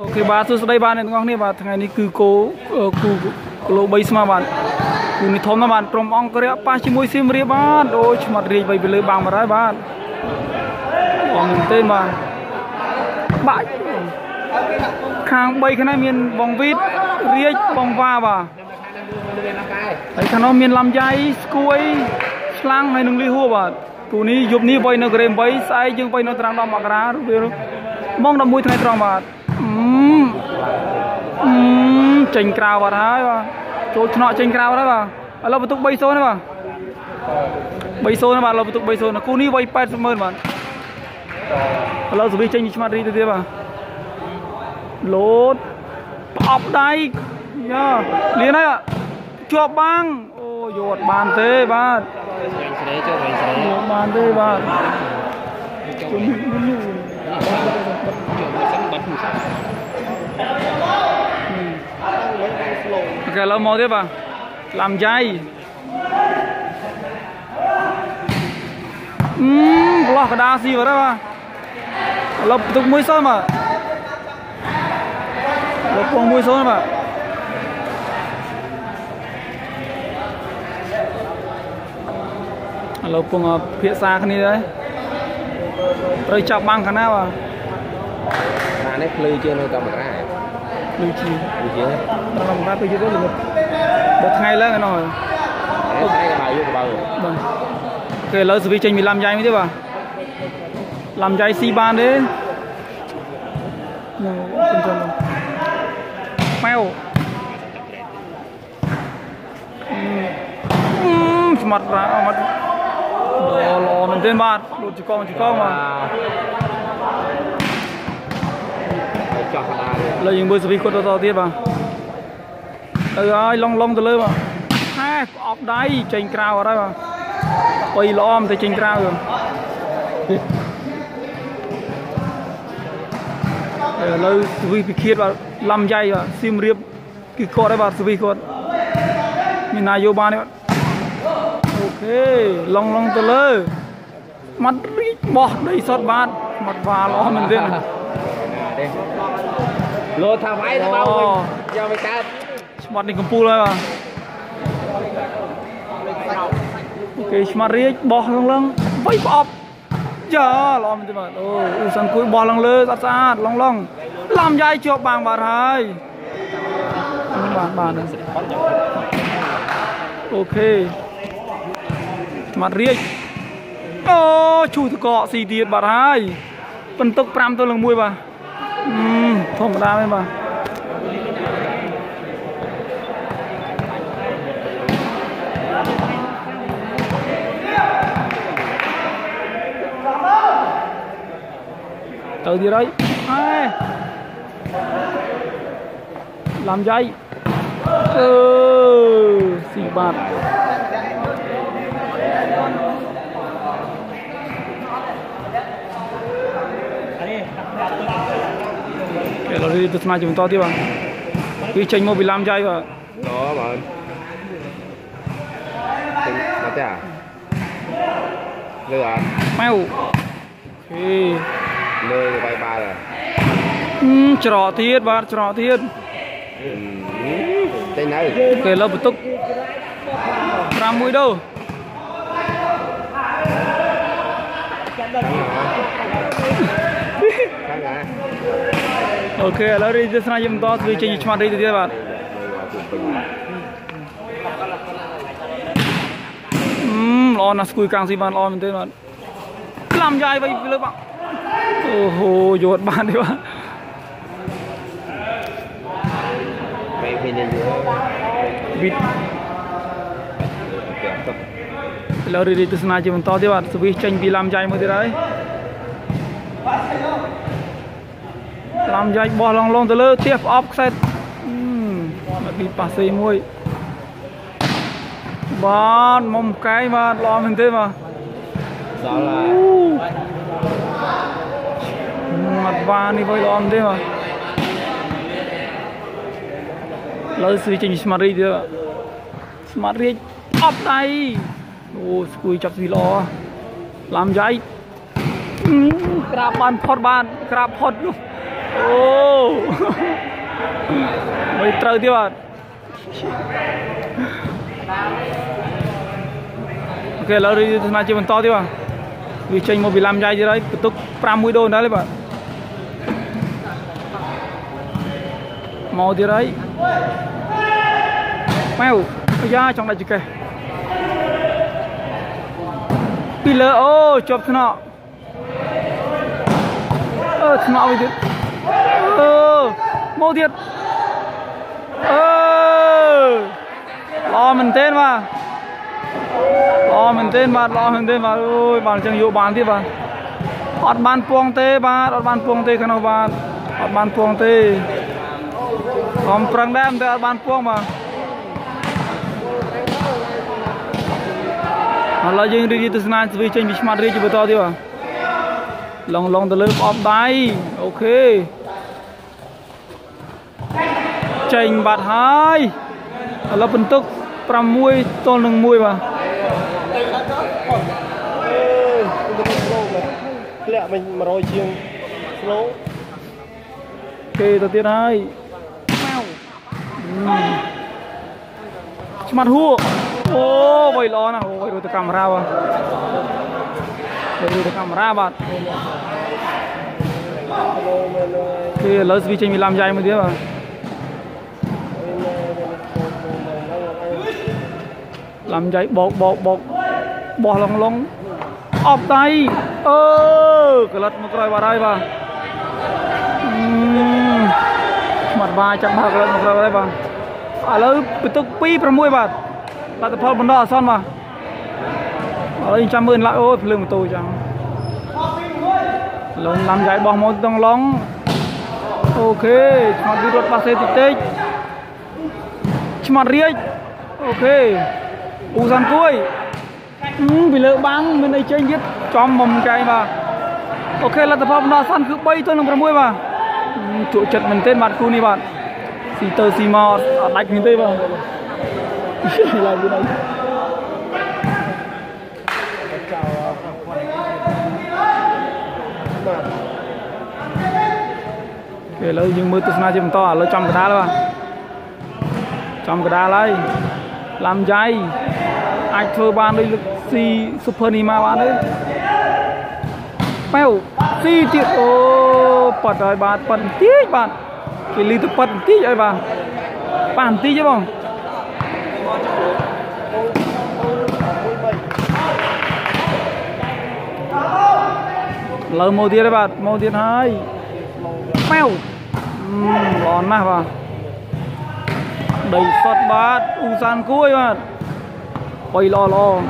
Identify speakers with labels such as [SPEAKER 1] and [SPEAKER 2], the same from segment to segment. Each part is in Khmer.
[SPEAKER 1] អូខេបាទសួស្តីបាទអ្នកទាំងអស់គ្នាបាទថ្ងៃនេះគឺគោគូគីឡូ3ស្មើបាទគូនេះធំណាស់បាទក្រុមអង្គរៈប៉ះជាមួយសៀមរាបបាទអូឆ្មាត់រាជបីពីលើបាំងបាត់ហើយបាទអងមែនទេបាទបាច់ខាង3ខាងនេះមានបងវីតរាជបងវ៉ាបាទហើយខាងនោះមានលំយ៉ៃស្គួយឆ្លាំងហើយនឹងលីហួរបាទគូនេះយប់នេះ3នៅក្រេ8ស្អែកយើង3នៅត្រង់10មករាវាម៉ោង11ថ្ងៃត្រង់បាទអឺ ចេញក្រៅបាត់ហើយបាទចូលថ្នាក់ចេញក្រៅហើយបាទឥឡូវបន្ទុក3-0ហើយបាទ3-0បាទឥឡូវបន្ទុក3-0គូនេះវ័យ80ម៉ឺនបាទឥឡូវសវិចេញពីឆ្មាត់រីទៅទៀតបាទលោតប្រអប់ដៃយ៉ាលៀនហើយជាប់បាំងអូយកអត់បានទេបាទ
[SPEAKER 2] វិញស្រីចូលវិញស្រី
[SPEAKER 1] យកបានទេបាទជុំនេះ ok lâu mò tiếp à làm dây uhm, lo cái đa gì vào đó mà lập tục mũi sơn mà lập quăng mũi sơn mà lâu quăng phía xa cái này đấy rồi chọc băng cái nào à
[SPEAKER 2] នេះភ្លឺជាងនៅកាមេរ៉ា
[SPEAKER 1] ភ្លឺជាង
[SPEAKER 2] ភ្លឺជាង
[SPEAKER 1] កាមេរ៉ាទៅយឺតទៅល្ងឹតបើថ្ងៃឡើងឯណោះ
[SPEAKER 2] ថ្ងៃក៏បើយូរក៏បើ
[SPEAKER 1] បាទគេឥឡូវសវិចេញមីឡាំយ៉ៃមួយទេបាទឡាំយ៉ៃស៊ីបានទេនៅគុំចាំម៉ែវអឺស្មាត់រ៉ាអត់ល្អមែនទេបាទលូតជកងជកងបាទ
[SPEAKER 2] កដាល
[SPEAKER 1] លើយើងមើលសវីគាត់តទៀតបាទទៅហើយឡងឡងទៅលើបាទហែផ្អប់ដៃចេញក្រៅអត់ហើយបាទអុយល្អមិនទៅចេញក្រៅទេឥឡូវសវីពិឃាតបាទឡំយ៉ៃបាទសៀមរាបគឺគាត់ហើយបាទសវីគាត់មានណាយោបានទេបាទអូខេឡងឡងទៅលើមាត់រីកបោះដីសតបាទមាត់វ៉ាល្អមែនទេ
[SPEAKER 2] ទេ លោថាវាយទៅមកវិញយកមិនកើត
[SPEAKER 1] ឆ្មាត់នេះកំពូលហើយបាទគេឆ្មាត់រាជបោះឡើងឡើងវៃប្រអប់យ៉ាល្អមែនទេបាទអូអ៊ូសាន់គួយបោះឡើងលើស្អាតស្អាតឡងឡងឡំយាយជាប់បាំងបាទហើយបាទបាទអូខេឆ្មាត់រាជអូឈូសតកកស៊ីទៀតបាទហើយបន្ទុក5ទល់នឹង1បាទ ធម្មតាទេបាទទៅទៀតហើយអេឡាំយ៉ៃអឺស៊ីបាត់ឥឡូវទៅស្មាជាបន្តទៀតបាទគឺចេញមកពីឡាំយ៉ៃបាទ
[SPEAKER 2] អូបាទចេញមកទេអាលើអត់
[SPEAKER 1] ម៉ៅអូខេ
[SPEAKER 2] លើវាយបាល់
[SPEAKER 1] ច្រកទៀតបាទ អូខេឥឡូវរីទស្សនាយើងបន្តធ្វើចេញឆ្មាត់រីទៅទៀតបាទអឺល្អណាស់ស្គួយកាំងស៊ីបានល្អមែនទេបាទក្លាំយ៉ាយវិញលើបាទអូហូយកបានទេបាទ
[SPEAKER 2] ពេលពេលនេះយូរ
[SPEAKER 1] វិតឥឡូវរីទស្សនាជាបន្តទៀតបាទសវិសចេញពីឡាំយ៉ៃមួយទៀតហើយ ឡាំយ៉ាច់បោះឡងឡងទៅលើទៀះផ្អប់ខ្សែអឺពីប៉ាសេមួយបាទមុំកែងបាទល្អមែនទេបាទ
[SPEAKER 2] ដល់ហើយ
[SPEAKER 1] មាត់វ៉ានេះវិញល្អមែនទេបាទលើស្វីចេញស្មាត់រីទៀតស្មាត់រីអប់ដៃអូស្គួយចាប់ស្វីល្អឡាំយ៉ៃក្រាបបានផុតបានក្រាបផុតនោះ អូបីត្រូវទៀតបាទអូខេឥឡូវរីទស្សនាជាបន្តទៀតបាទវាចេញមកពីឡាំយ៉ៃទៀតហើយបន្ទុក5មួយដូនដែរទេបាទមកទៀតហើយម៉ែវអាយ៉ាចង់ដាច់ចង្កេះពីលើអូជាប់ថ្នាក់អឺថ្នាក់វិញទៀត អឺមកទៀតអឺល្អមែនទេបាទល្អមែនទេបាទល្អមែនទេបាទអូយបាទអញ្ចឹងយកបានទៀតបាទអត់បានពងទេបាទអត់បានពងទេក្នុងបាទអត់បានពងទេខំប្រឹងដែរតែអត់បានពងបាទឥឡូវយើងរីករាយទស្សនាស្វីចេញពីឆ្មាត់រាជជាបន្តទៀតបាទ ឡងឡងទៅលើអបដៃអូខេចេញបាត់ហើយឥឡូវបន្ទុក6ទល់នឹង1បាទ
[SPEAKER 3] ធ្លាក់វិញ100ជាង slow
[SPEAKER 1] គេទៅទៀតហើយឆ្មាត់ហួអូវៃល្អណាស់អូយទៅកាមេរ៉ាបាទ ទៅទៅកាមេរ៉ាបាទគេឥឡូវស្វីចេញពីឡាំយ៉ៃមួយទៀតបាទឡាំយ៉ៃបោកបោកបោកបោះឡងឡងអបដៃអឺក្លិតមកក្រោយបាត់ហើយបាទអឺមាត់បាចាប់បើក្លិតមកក្រោយហើយបាទឥឡូវបន្ទុក2 6បាទលទ្ធផលបណ្ដោះអាសន្នបាទ ឥឡូវចាំមើលឡាអូយភ្លើងម៉ូតូចឹងឡងឡាំយ៉ៃបោះមកតងឡងអូខេឆ្មាត់វារត់បាសទេតិចតិចឆ្មាត់រៀចអូខេអ៊ូសាន់គួយអឺពីលើបាំងមានអីចេញទៀតចំមុំចៃបាទអូខេលទ្ធផលបណ្ដោះអាសន្នគឺ3ទល់នឹង6បាទអឺជក់ចិត្តមែនទែនបាទគូនេះបាទស៊ីទៅស៊ីមកអត់ដាច់គ្នាទេបាទឡើងពី đây ឥឡូវយើងមើលទស្សនាជាបន្តឥឡូវចំកដាលបាទចំកដាលហើយឡាំយ៉ៃអាចធ្វើបានដូចលោកស៊ី Super Nima បានទេប៉ែវស៊ីទៀតអូប៉ាត់ហើយបាទប៉ាត់បន្តិចបាទគេលីទៅប៉ាត់បន្តិចហើយបាទប៉ាត់បន្តិចទេបងលើមកទៀតហើយបាទមកទៀតហើយប៉ែវ ร้อนมากป่ะ đầy sọt bát u usan cuối mà. Ôi lo lo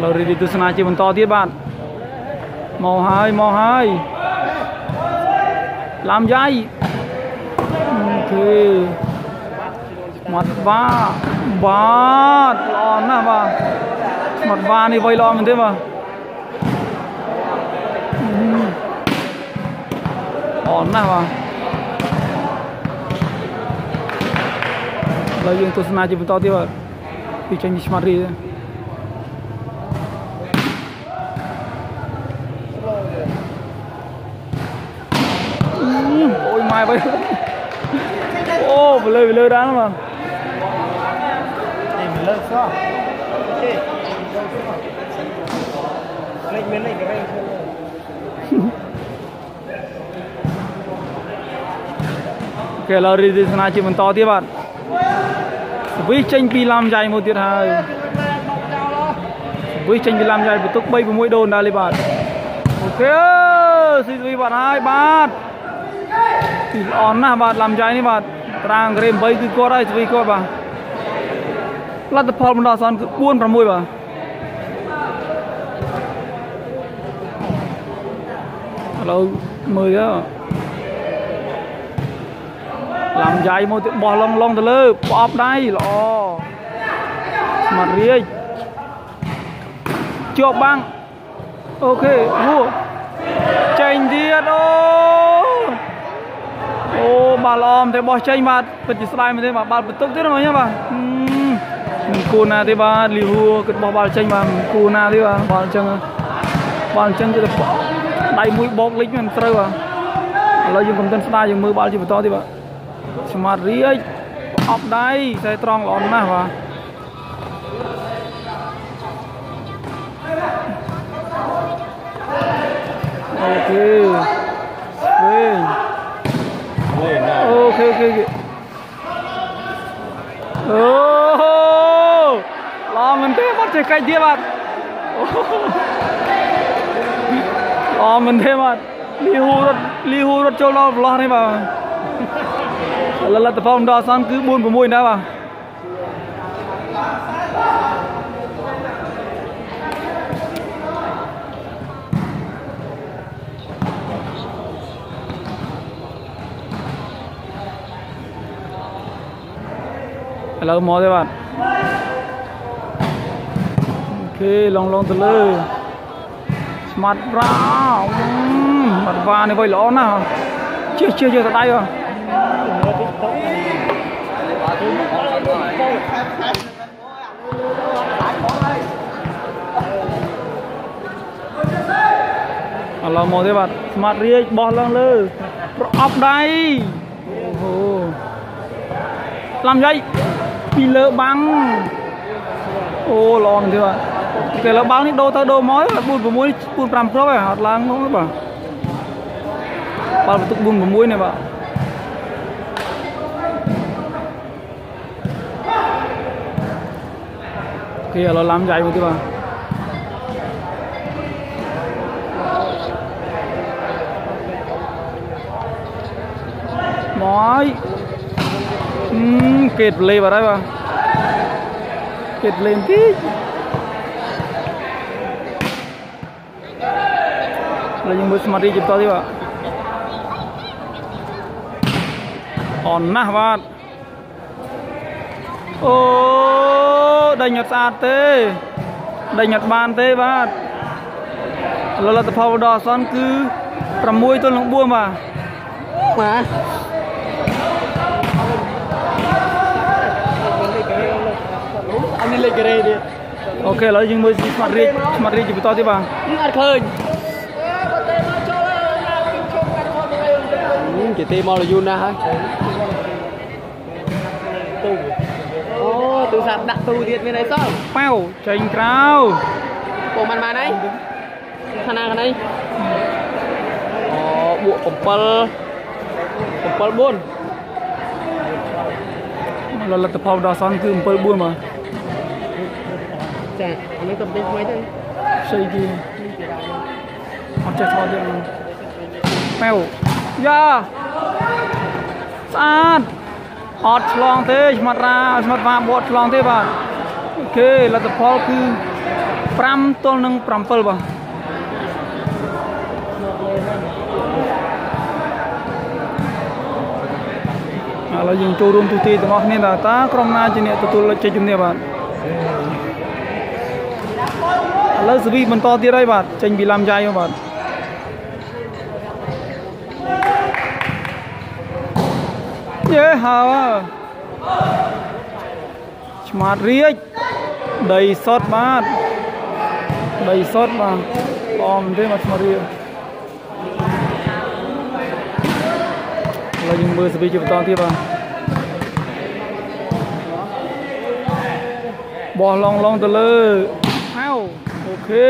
[SPEAKER 1] Lâu rồi đi từ sân chỉ bằng to tiếp bạn. Màu 2, màu 2 Làm dây Ok
[SPEAKER 2] មាត់
[SPEAKER 1] វ៉ាបាទល្អណាស់
[SPEAKER 3] បាទមាត់វ៉ានេះវ័យល្អមែនទេបាទល្អណា
[SPEAKER 1] ស់បាទឡើយយើងទស្សនាជាបន្តទៀតបាទពីចេញស្មាត់រីអូយម៉ែបើអូបលើបលើដល់មក ស់បាទមាត់បានេះវៃល្អមែនទេបាទអឺល្អណាស់បាទឥឡូវយើងទស្សនាជាបន្តទៀតបាទពីចេញពីស្មាត់រីទេ ôi mai bây ô vừa lơ vừa lơ đáng mà
[SPEAKER 3] នេះមិនលើកសោះទេលេខមានលេខក៏វិញខ្លួន
[SPEAKER 1] kể là đi đi sana chỉ mình to tiếp bạn với tranh pi làm dài một tiết hai với tranh pi làm dài bị tốc bay của mỗi đồn đã lên bạn ok xin quý bạn hai bạn thì on na bạn làm dài này bạn trang cái bay cứ có đây quý coi bạn lát tập phật mình đào son cứ buôn vào môi bạn hello mười đó ឡាំយ៉ៃមកទៀតបោះឡងឡងទៅលើប្រអប់ដៃល្អស្មាត់រាជជាប់បាំងអូខេហួចេញទៀតអូអូបាទល្អមតែបោះចេញបាទពិតជាស្ដាយមែនទេបាទបាល់បន្ទុកទៀតណាបងបាទហឹ មមិនគួរណាទេបាទលីហួរគិតបោះបាល់ចេញបាទមិនគួរណាទេបាទបាល់អញ្ចឹងបាល់អញ្ចឹងគឺតែដៃមួយបោកលិចមិនត្រូវបាទឥឡូវយើងកំតិនស្ដារយើងមើលបាល់ជាបន្តទៀតបាទស្មាតរៀចអប់ដៃខ្សែត្រង់ល្អណាស់បាទអូខេវិញ
[SPEAKER 2] lên này
[SPEAKER 1] អូខេអូខេអូខេអូ ល្អមែនទេបាត់ចេះកាច់ទៀតបាទអូល្អមែនទេបាទលីហូរត់លីហូរត់ចូលដល់ប្រឡោះនេះបាទឥឡូវលទ្ធផលដល់អសន្នគឺ4 6ដែរបាទឥឡូវមកទេបាទ អូខេឡងឡងទៅលើស្មាត់រ៉ាបាត់វ៉ានេះវិញល្អណាស់ជិះជិះយកទៅដៃហ៎ឥឡូវមកទេបាទស្មាត់រៀចបោះឡើងលើប្រអប់ដៃអូហូ làm dây bị lỡ băng ô lon thế ạ cái lỡ băng thì đô tới đô mói là buồn của muối buồn làm pro phải hạt lang không bà bà tục buồn của muối này bà kia là làm dây một tí bà mói អឺគេតលេបាត់ហើយបាទគេតលេបន្តិច ហើយយើងមើលស្មារតីជិះតទៀតបាទអនណាស់បាទអូដេញអត់ស្អាតទេដេញអត់បានទេបាទឥឡូវលទ្ធផលដល់អសនគឺ6ទល់នឹង4បាទ
[SPEAKER 2] mà anh đi lên cái đây đi
[SPEAKER 1] អូខេឥឡូវយើងមើលស្មាត់រៀចស្មាត់រៀចជាបន្តទៀតបាទ
[SPEAKER 2] nhưng ăn khơi Ừ, chỉ tìm màu là Yuna thôi Ô, từ sạp đặt tù thiệt bên này sao
[SPEAKER 1] ប៉ាវចេញក្រៅ
[SPEAKER 2] bộ màn màn đấy khả năng cái này Ồ, bộ cổng pal cổng pal buôn
[SPEAKER 1] លទ្ធផលដល់អសនគឺ7 4បាទ
[SPEAKER 2] chà anh ấy cầm tay máy thôi
[SPEAKER 1] ស្អីគេអត់ចេះថតទៀតប៉ាវ យ៉ាស្អាតអត់ឆ្លងទេឆ្មាត់រាឆ្មាត់វ៉ាបត់ឆ្លងទេបាទអូខេលទ្ធផលគឺ5ទល់នឹង7បាទឥឡូវយើងចូលរួមទូទាយទាំងអស់គ្នាតើតើក្រុមណាជាអ្នកទទួលជ័យជំនះបាទឥឡូវសវីបន្តទៀតហើយបាទចេញពីឡាំយ៉ៃមកបាទ យេហើយឆ្មាតរៀចដីសុតបាទដីសុតបាទល្អមែនទេបាទឆ្មាតរៀចឥឡូវយើងមើលសវីជាបន្តទៀតបាទបោះឡងឡងទៅលើហៅអូខេ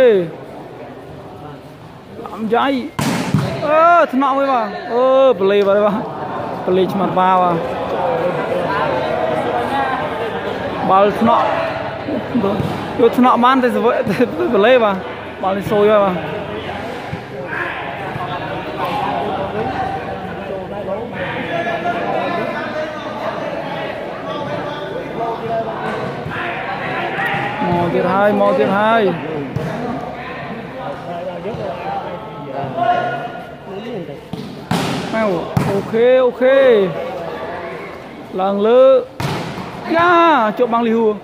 [SPEAKER 1] អំយ៉ៃអឺថ្នាក់មួយបាទអឺបលេបាទបាទ បលេឆ្មាត់បាបាទបាល់ថ្នាក់យកថ្នាក់បានតែសវបលេបាទបាល់នេះសូយហើយបាទមកទៀតហើយមកទៀតហើយ ម៉ៅអូខេអូខេឡើងលើយ៉ាជប់បាំងលីហួរ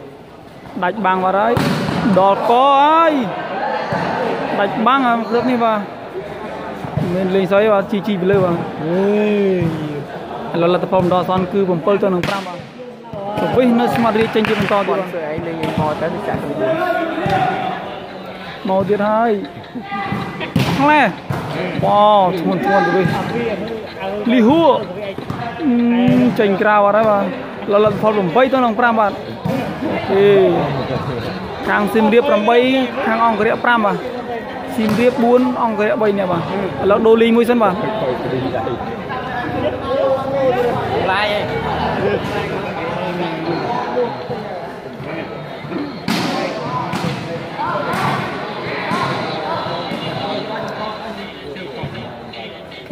[SPEAKER 1] ដាច់បាំងបាត់ហើយដល់កហើយដាច់បាំងអាគ្រាប់នេះបាទមិនលេងស្អីបាទជីជីទៅលើបាទអេឥឡូវលទ្ធផលដល់អសនគឺ7ទៅនឹង5បាទវិសនៅស្មាត់រៀបចេញជាបន្តទៀត
[SPEAKER 2] គាត់
[SPEAKER 1] បាទ
[SPEAKER 2] ធ្វើអីលេងមកទៅចាក់ទៅ
[SPEAKER 1] មកទៀតហើយខ្លែបោធ្ងន់ធ្ងន់ទៅវិញ លីហួអឺចេញក្រៅអត់ហើយបាទលលិតផល8ទៅនឹង5បាទអូខេខាងស៊ីមរៀប8ខាងអង្គរៈ5បាទស៊ីមរៀប4អង្គរៈ3នេះបាទឥឡូវដូរលីងមួយសិនបាទ
[SPEAKER 2] ឡាយឯង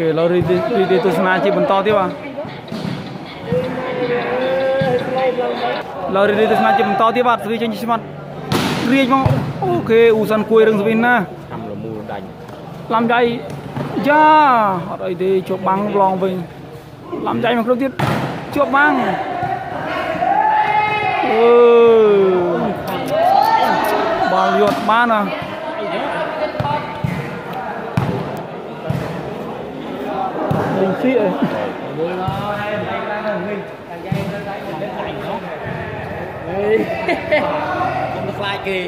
[SPEAKER 1] អូខេឥឡូវរីរីរីទស្សនាជាបន្តទៀតបាទឥឡូវរីរីទស្សនាជាបន្តទៀតបាទស្វីចេញស្មាត់រៀងមកអូខេអ៊ូសាន់គួយរឿងស្វីណា
[SPEAKER 2] តាមលមូលដាច់
[SPEAKER 1] ឡំដៃយ៉ាអត់អីទេជាប់បាំងឡងវិញឡំដៃមកគ្រប់ទៀតជាប់បាំងអឺបាល់យត់បានណា លេងស៊ីអី
[SPEAKER 2] ខ្ញុំទៅខ្លាចគេ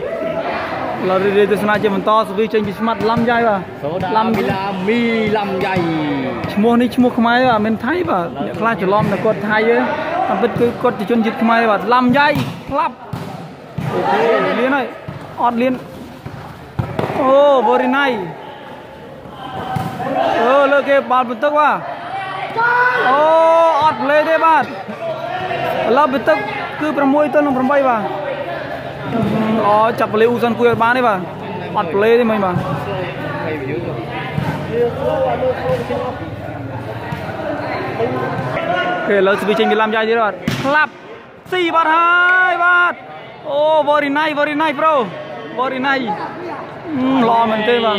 [SPEAKER 1] ឡើយរីរីទស្សនាជាបន្តសវីចេញពីស្មាត់ឡំយ៉ៃបាទ
[SPEAKER 2] សូដា
[SPEAKER 1] ឡំ
[SPEAKER 2] មីឡាមីឡំយ៉ៃ
[SPEAKER 1] ឈ្មោះនេះឈ្មោះខ្មែរបាទមិនថៃបាទអ្នកខ្លះច្រឡំតែគាត់ថៃទេតាមពិតគឺគាត់ជាជនជាតិខ្មែរបាទឡំយ៉ៃក្លាប់អូខេលៀនហើយអត់លៀនអូ very nice អឺលើគេបាល់បន្ទឹកបាទអូអត់លេទេបាទឥឡូវបន្ទឹកគឺ6ទៅនឹង8បាទល្អចាប់ប្លេអ៊ូសាន់គួយអត់បានទេបាទអត់ប្លេទេមិញបាទ
[SPEAKER 2] ហើយយូរ
[SPEAKER 1] គេលើស្វីចេញពីឡាំយ៉ាយទៀតបាទក្លាប់ស៊ីបាត់ហើយបាទអូ very nice very nice bro very nice អឺល្អមែនទេបាទ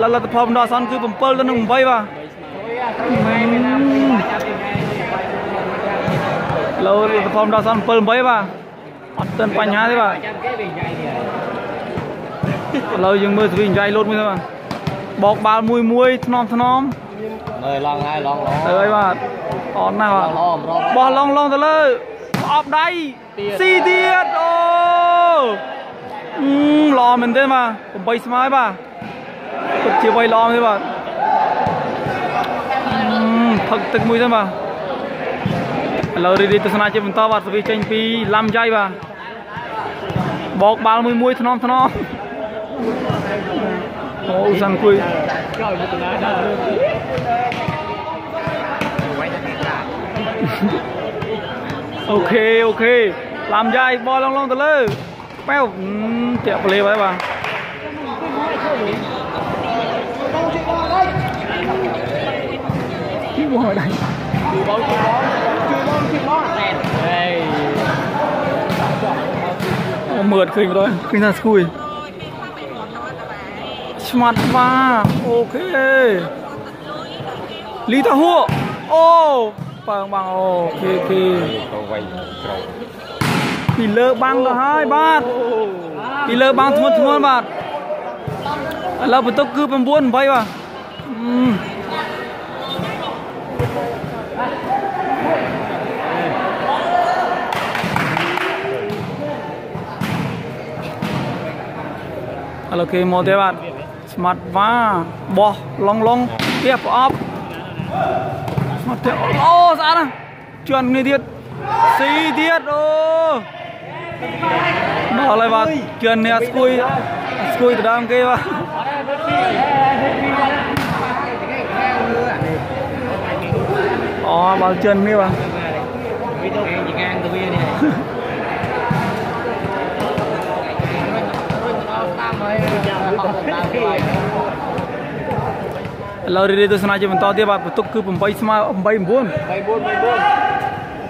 [SPEAKER 1] លលទ្ធផលបណ្ដោះអាសន្នគឺ7ទៅនឹង8បាទលោលទ្ធផលបណ្ដោះអាសន្ន7 8បាទអត់ទាន់បញ្ហាទេបាទឥឡូវយើងមើលស្វីញ៉ៃលោតមួយទៅបាទបោកបាល់មួយមួយថ្នមថ្នម
[SPEAKER 2] មើលឡងហើយឡងឡង
[SPEAKER 1] ទៅហើយបាទអត់ណាស់បាទ
[SPEAKER 2] ឡងរត់
[SPEAKER 1] បោះឡងឡងទៅលើអបដៃស៊ីទៀតអូអឺល្អមែនទេបាទ8ស្មើហើយបាទ ពិតជាវៃល្អទេបាទអឺផឹកទឹកមួយទៅបាទឥឡូវរីករាយទស្សនាជាបន្តបាទសវីចេញពីឡាំយ៉ៃបាទបោកបាល់មួយមួយថ្នមថ្នមអូសាំងគួយ
[SPEAKER 2] ក្រោយមកណាដល់
[SPEAKER 1] អូខេអូខេឡាំយ៉ៃបោះឡងឡងទៅលើប៉ែវអឺតាក់ប្លេបហើយបាទ ពីបោះដៃ
[SPEAKER 2] គឺបងគឺបងគឺបងគឺបងតែហេ
[SPEAKER 1] អូមើលឃើញម្ដងឃើញថាស្គួយឆ្មាត់បាទអូខេលីតាហួអូបើងបាំងអូខេខេ
[SPEAKER 2] ទៅវៃក្រោយ
[SPEAKER 1] ពីលើបាំងទៅហើយបាទពីលើបាំងធ្ងន់ធ្ងន់បាទ ឥឡូវបន្ទុកគឺ9 8បាទអឺឥឡូវគេមកទេបាទស្មាត់វ៉ាបោះឡងឡងទៀតប្រអប់ស្មាត់ទៀតអូស្អាតណាស់ជន់គ្នាទៀតស៊ីទៀតអូដល់ហើយបាទជន់នេះអត់ស្គួយអត់ស្គួយទៅដើមគេបាទ អូបាល់ជន់នេះបាទ
[SPEAKER 2] វីដេអូជាងាងទៅវានេះតាមហើយតាមហើយ
[SPEAKER 1] ឥឡូវរីករាយទស្សនាជាបន្តទៀតបាទបន្ទុកគឺ8ស្មើ8 9
[SPEAKER 2] 3 4 3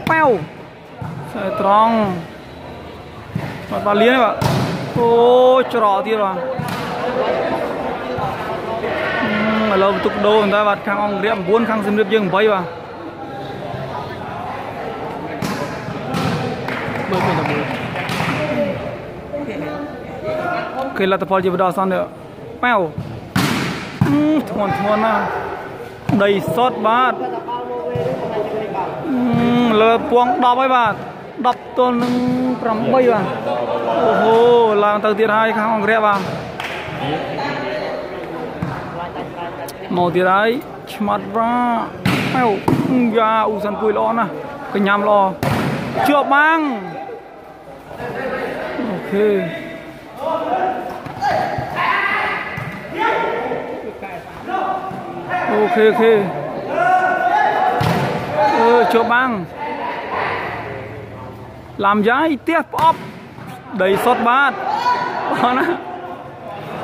[SPEAKER 2] 4
[SPEAKER 1] ប៉ាវខ្សែត្រង់បាត់បាល់លៀនទេបាទអូច្រកទៀតបាទអឺឥ ឡូវបន្ទុកដូរតែបាទខាងអង្គរៀប9ខាងសំរៀបយើង8បាទ
[SPEAKER 2] មើលមើលទៅមើល
[SPEAKER 1] គេលទ្ធផលជាបដោះអសន្នទេប៉ាវអឺធ្ងន់ធ្ងន់ណាស់ដីសុតបាទអឺលើពួង10ហើយបាទ10ទល់នឹង8បាទអូហូឡើងទៅទៀតហើយខាងអង្គរៈបាទមកទៀតហើយឆ្មាត់បាទ អើយ៉ាអ៊ូសាន់គួយល្អណាស់កញ្ញាំល្អជាប់បាំងអូខេអូខេអូខេអឺជាប់បាំងឡាំយ៉ាយផ្ទះផ្អប់ដីសុតបាទអូណា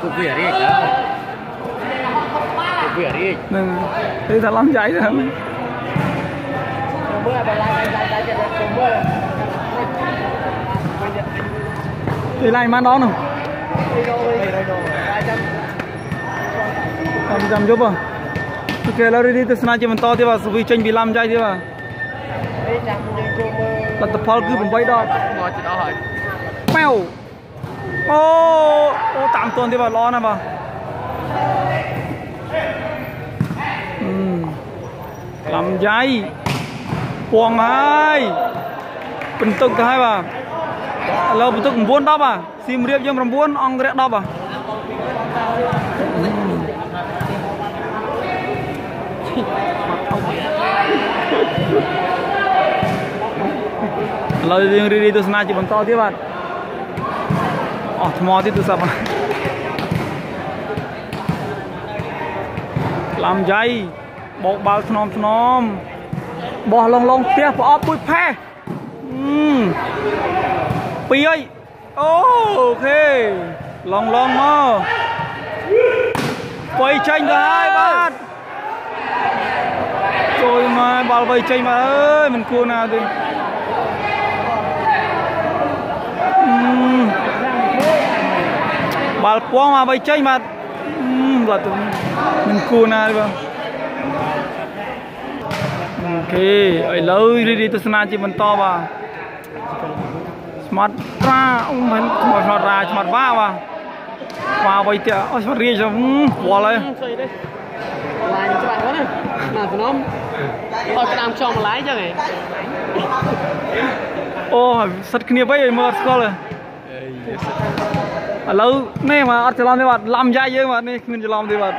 [SPEAKER 3] Cục vỉa đi anh Cục vỉa đi anh
[SPEAKER 1] នឹងគឺថាឡាំយ៉ាយទៅហ្នឹង
[SPEAKER 3] Bữa bà lại lại lại cho đẹp cùng bữa
[SPEAKER 1] ពេលឡាយបានដល់នោះ
[SPEAKER 3] Đi đâu đi Đi đâu Lại cho
[SPEAKER 1] តាមចាំយប់អូខេឥឡូវរីទស្សនាជាបន្តទៀតបាទសុវី ឡាំយ៉ៃពងហើយបន្ទុកទៅហើយបាទឥឡូវបន្ទុក9 10បាទសៀមរាបយើង9អង្គរៈ10បាទឥឡូវយើងរីករាយទស្សនាជាបន្តទៀតបាទអស់ថ្មទៀតទូរស័ព្ទបាទឡាំយ៉ៃ បោកបាល់ធ្នមធ្នមបោះឡងឡងផ្ទះប្រអប់ពួយផេះអឺពីរហើយអូអូខេឡងឡងមកបៃចេញទៅហើយបាទជួយមកបាល់បៃចេញបាទអើយមិនគួរណាទេអឺបាល់ពងមកបៃចេញបាទអឺបាទទៅមិនគួរណាទេបាទ អូខេឥឡូវរីករាយទស្សនាជាបន្តបាទស្មាត់ត្រាអូមិនស្មាត់រាស្មាត់វ៉ាបាទវ៉ាវៃទៀតអូស្មាត់រាជវល់ហើយ
[SPEAKER 2] Xây đi Lại cho bạn quá nè Mà tụi nó Thôi cái đám cho mà lái cho này
[SPEAKER 1] អូសិតគ្នាវិញឲ្យមើលអត់ស្គាល់ទេឥឡូវនេះមកអត់ច្រឡំទេបាទឡំយ៉ាយយើងបាទនេះគ្មានច្រឡំទេបាទ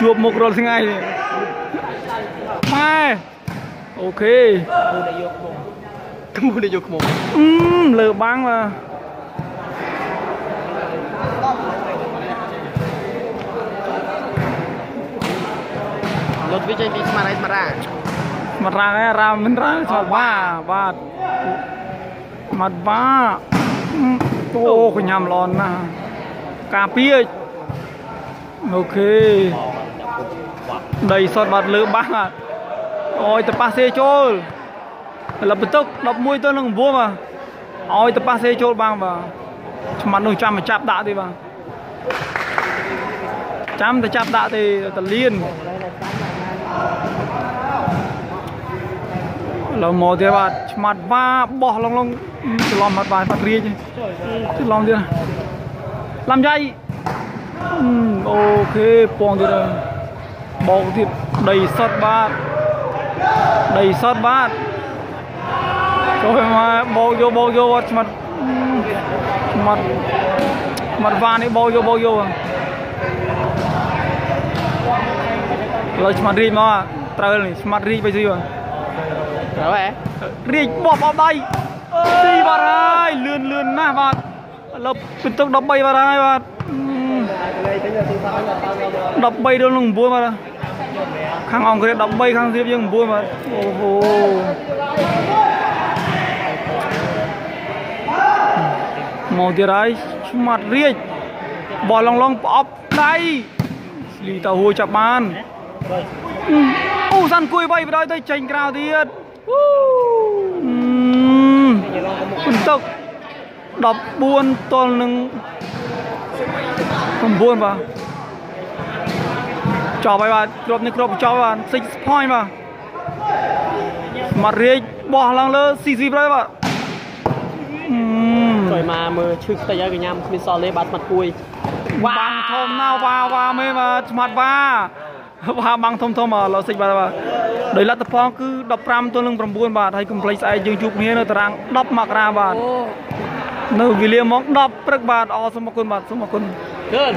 [SPEAKER 1] ជួបមុខរាល់ថ្ងៃនេះ ម៉ែអូខេ
[SPEAKER 2] Mua đi vô một
[SPEAKER 1] អឺលើបាំងបាទ
[SPEAKER 2] Lột với chơi đi mà này mà ra
[SPEAKER 1] មករាងឯរាមិនរាងស្មាត់បាបាទស្មាត់បាអូកញ្ញាំឡនណាស់ការពារអូខេដីសតបាត់លើបាំងបាទ អូយទៅប៉ះសេចូលឥឡូវបន្ទុក11ទៅនឹង9បាទឲ្យទៅប៉ះសេចូលបាំងបាទឆ្មាត់នោះចាំមកចាប់ដាក់ទេបាទចាំទៅចាប់ដាក់ទេតលៀនឡងមកទៀតបាទឆ្មាត់វ៉ាបោះឡងឡងច្រឡំអត់បានបាត់រៀចច្រឡំទៀតឡំយ៉ៃអឺអូខេពងទៀតហើយបោកទៀតដីសុតបាទ ដីសុតបាទចូលមកបោកយកបោកយកអត់ឆ្មាត់ឆ្មាត់ឆ្មាត់វ៉ានេះបោកយកបោកយកឡើយឆ្មាត់រីកមកអាត្រូវនេះឆ្មាត់រីកไปស៊ីបាទ
[SPEAKER 2] Rồi vậy
[SPEAKER 1] រាជបោះបោះដៃស៊ីបាត់ហើយលឿនលឿនណាស់បាទឥឡូវពិន្ទុ13បាត់ហើយបាទ
[SPEAKER 3] Đây tính là tôi sao là tao nhau
[SPEAKER 1] 13ដល់នឹង9បាទ ខាងអង្គរ13ខាងសៀបយើង9បាទអូហូមកទៀតហើយឆ្មាត់រាជបោះឡងឡងប្រអប់ដៃស្លីតៅហួយចាប់បានអូសាន់គួយបីបដ ாய் ទៅចេញក្រៅទៀតអូអឺពិន្ទុ14ទល់នឹង9បាទ ចប់ហើយបាទគ្រប់នេះគ្រប់ចប់បាទ6 point បាទស្មាត់រាជបោះឡើងលើ CC ប្រយបាទអឺ
[SPEAKER 2] Rồi mà mơ chư tay ở cái nham Mình so lên bát mặt cùi
[SPEAKER 1] បាំងធំណាស់វ៉ាវ៉ាមេបាទស្មាត់វ៉ាវ៉ាបាំងធំធំឥឡូវសិចបាទបាទដោយលទ្ធផលគឺ15ទល់នឹង9បាទហើយកុំភ្លេចស្អែកយើងជួបគ្នានៅតារាង10មករាបាទ
[SPEAKER 2] អូ
[SPEAKER 1] នៅវេលាម៉ោង10ព្រឹកបាទអរសូមអរគុណបាទសូមអរគុណ
[SPEAKER 2] ជឿន